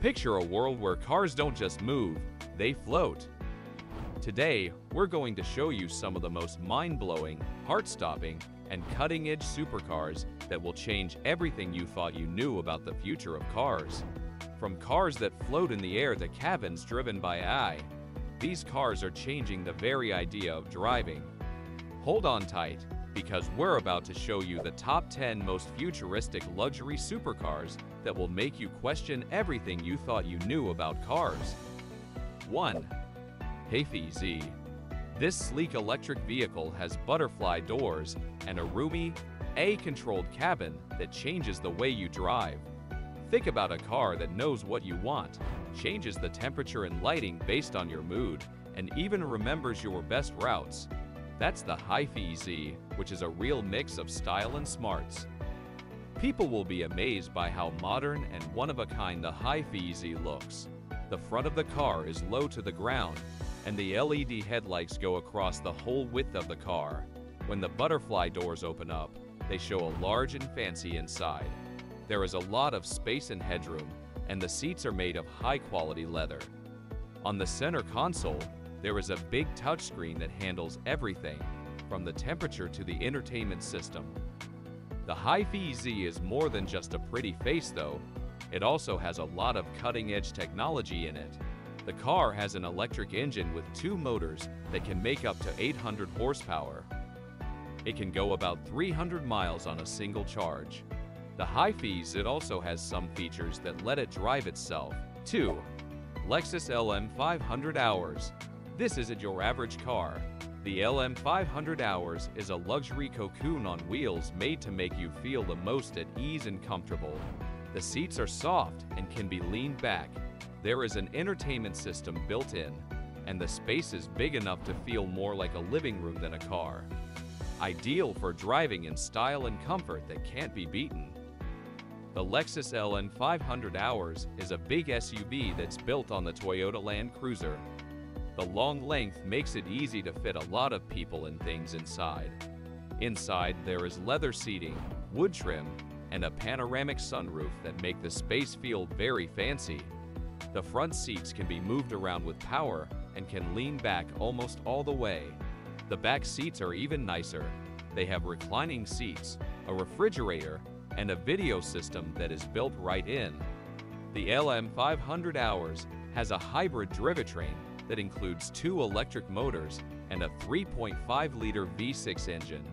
Picture a world where cars don't just move, they float. Today, we're going to show you some of the most mind-blowing, heart-stopping, and cutting-edge supercars that will change everything you thought you knew about the future of cars. From cars that float in the air to cabins driven by AI, these cars are changing the very idea of driving. Hold on tight, because we're about to show you the top 10 most futuristic luxury supercars that will make you question everything you thought you knew about cars. 1. HiPhi Z. This sleek electric vehicle has butterfly doors and a roomy, A-controlled cabin that changes the way you drive. Think about a car that knows what you want, changes the temperature and lighting based on your mood, and even remembers your best routes. That's the HiPhi Z, which is a real mix of style and smarts. People will be amazed by how modern and one-of-a-kind the HiPhi Z looks. The front of the car is low to the ground, and the LED headlights go across the whole width of the car. When the butterfly doors open up, they show a large and fancy inside. There is a lot of space and headroom, and the seats are made of high-quality leather. On the center console, there is a big touchscreen that handles everything, from the temperature to the entertainment system. The HiPhi Z is more than just a pretty face though, it also has a lot of cutting-edge technology in it. The car has an electric engine with two motors that can make up to 800 horsepower. It can go about 300 miles on a single charge. The HiPhi Z also has some features that let it drive itself. 2. Lexus LM 500 Hours This isn't your average car. The LM 500 Hours is a luxury cocoon on wheels made to make you feel the most at ease and comfortable. The seats are soft and can be leaned back. There is an entertainment system built in, and the space is big enough to feel more like a living room than a car. Ideal for driving in style and comfort that can't be beaten. The Lexus LM 500 Hours is a big SUV that's built on the Toyota Land Cruiser. The long length makes it easy to fit a lot of people and things inside. Inside, there is leather seating, wood trim, and a panoramic sunroof that make the space feel very fancy. The front seats can be moved around with power and can lean back almost all the way. The back seats are even nicer. They have reclining seats, a refrigerator, and a video system that is built right in. The LM 500 Hours has a hybrid drivetrain that includes two electric motors and a 3.5-liter V6 engine.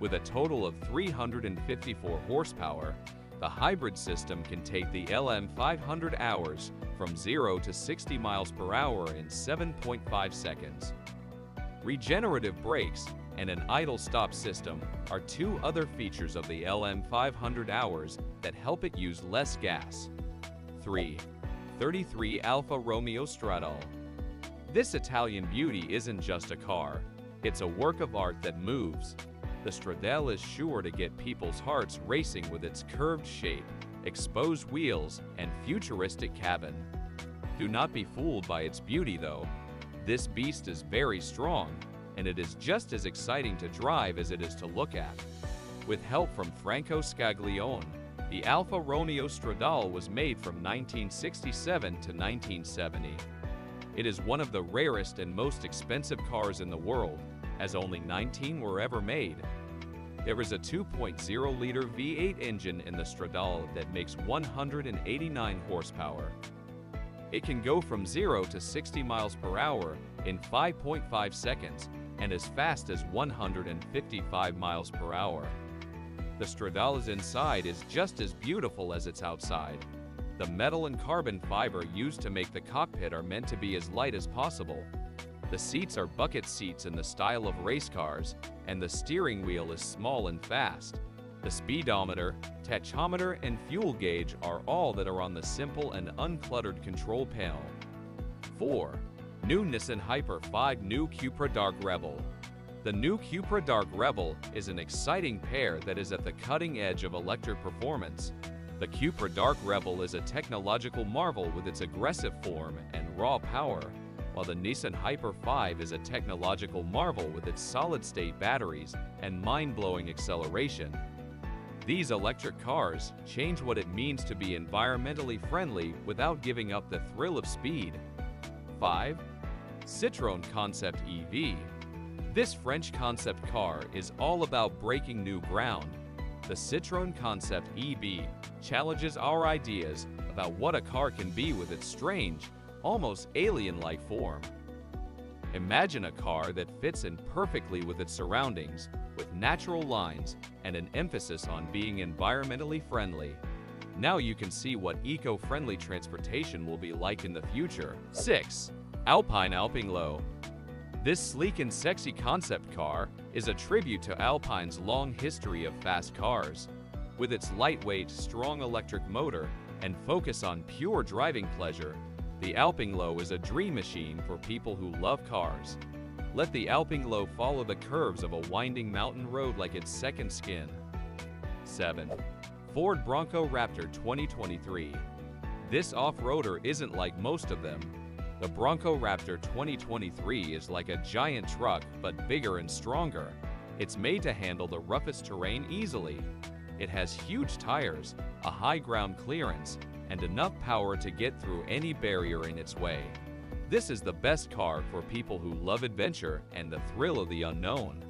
With a total of 354 horsepower, the hybrid system can take the LM 500 Hours from 0 to 60 miles per hour in 7.5 seconds. Regenerative brakes and an idle stop system are two other features of the LM 500 Hours that help it use less gas. 3. 33 Alfa Romeo Stradale This Italian beauty isn't just a car, it's a work of art that moves. The Stradale is sure to get people's hearts racing with its curved shape, exposed wheels, and futuristic cabin. Do not be fooled by its beauty though. This beast is very strong, and it is just as exciting to drive as it is to look at. With help from Franco Scaglione, the Alfa Romeo Stradale was made from 1967 to 1970. It is one of the rarest and most expensive cars in the world, as only 19 were ever made. There is a 2.0-liter V8 engine in the Stradale that makes 189 horsepower. It can go from 0 to 60 miles per hour in 5.5 seconds and as fast as 155 miles per hour. The Stradale's inside is just as beautiful as its outside. The metal and carbon fiber used to make the cockpit are meant to be as light as possible. The seats are bucket seats in the style of race cars, and the steering wheel is small and fast. The speedometer, tachometer, and fuel gauge are all that are on the simple and uncluttered control panel. 4. New Nissan Hyper 5 New Cupra Dark Rebel The new Cupra Dark Rebel is an exciting pair that is at the cutting edge of electric performance. The Cupra Dark Rebel is a technological marvel with its aggressive form and raw power, while the Nissan Hyper 5 is a technological marvel with its solid-state batteries and mind-blowing acceleration. These electric cars change what it means to be environmentally friendly without giving up the thrill of speed. 5. Citroën Concept EV This French concept car is all about breaking new ground. The Citroën Concept EV challenges our ideas about what a car can be with its strange, almost alien-like form. Imagine a car that fits in perfectly with its surroundings, with natural lines and an emphasis on being environmentally friendly. Now you can see what eco-friendly transportation will be like in the future. 6. Alpine Alpenglow This sleek and sexy concept car is a tribute to Alpine's long history of fast cars. With its lightweight, strong electric motor and focus on pure driving pleasure, the Alpenglow is a dream machine for people who love cars. Let the Alpenglow follow the curves of a winding mountain road like its second skin. 7. Ford Bronco Raptor 2023 This off-roader isn't like most of them. The Bronco Raptor 2023 is like a giant truck, but bigger and stronger. It's made to handle the roughest terrain easily. It has huge tires, a high ground clearance, and enough power to get through any barrier in its way. This is the best car for people who love adventure and the thrill of the unknown.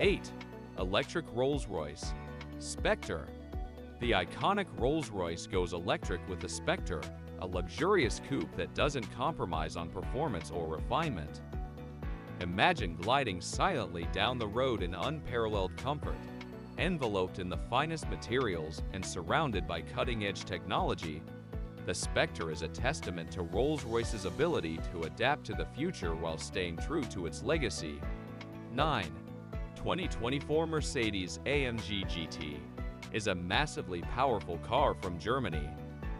8. Electric Rolls-Royce Spectre The iconic Rolls-Royce goes electric with the Spectre, a luxurious coupe that doesn't compromise on performance or refinement. Imagine gliding silently down the road in unparalleled comfort, enveloped in the finest materials and surrounded by cutting-edge technology, the Spectre is a testament to Rolls-Royce's ability to adapt to the future while staying true to its legacy. 9. 2024 Mercedes AMG GT is a massively powerful car from Germany.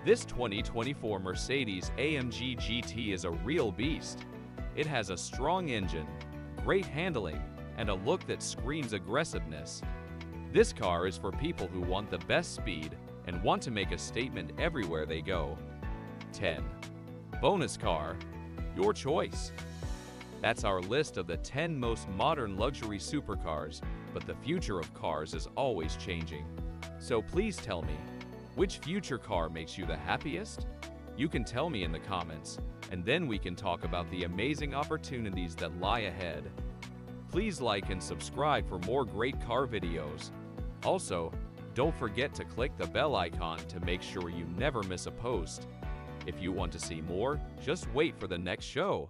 This 2024 Mercedes AMG GT is a real beast. It has a strong engine, great handling, and a look that screams aggressiveness. This car is for people who want the best speed and want to make a statement everywhere they go. 10. Bonus car, your choice. That's our list of the 10 most modern luxury supercars, but the future of cars is always changing. So please tell me, which future car makes you the happiest? You can tell me in the comments, and then we can talk about the amazing opportunities that lie ahead. Please like and subscribe for more great car videos. Also, don't forget to click the bell icon to make sure you never miss a post. If you want to see more, just wait for the next show.